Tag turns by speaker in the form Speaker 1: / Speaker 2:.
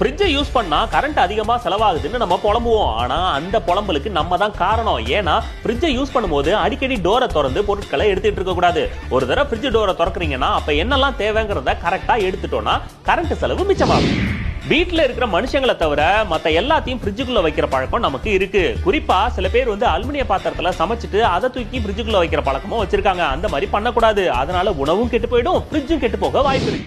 Speaker 1: ஃப்ரிட்ஜை யூஸ் பண்ணா கரண்ட் அதிகமாக செலவாகுதுன்னு நம்ம புலம்புவோம். ஆனால் அந்த புலம்பலுக்கு நம்ம தான் காரணம். ஏன்னா ஃப்ரிட்ஜை யூஸ் பண்ணும்போது அடிக்கடி டோரை திறந்து பொருட்களை எடுத்துட்டு இருக்கக்கூடாது ஒரு தடவை ஃப்ரிட்ஜ் டோரை திறக்கிறீங்கன்னா அப்போ என்னெல்லாம் தேவைங்கிறத கரெக்டாக எடுத்துட்டோம்னா கரண்ட் செலவு மிச்சமாகும். வீட்டில் இருக்கிற மனுஷங்களை தவிர மற்ற எல்லாத்தையும் ஃப்ரிட்ஜுக்குள்ள வைக்கிற பழக்கம் நமக்கு இருக்கு. குறிப்பா சில பேர் வந்து அலுமினிய பாத்திரத்துல சமைச்சிட்டு அதை தூக்கி ஃப்ரிட்ஜுக்குள்ள வைக்கிற பழக்கமும் வச்சிருக்காங்க. அந்த மாதிரி பண்ணக்கூடாது. அதனால உணவும் கெட்டு போயிடும் ஃப்ரிட்ஜும் கெட்டு போக வாய்ப்பு இருக்கு.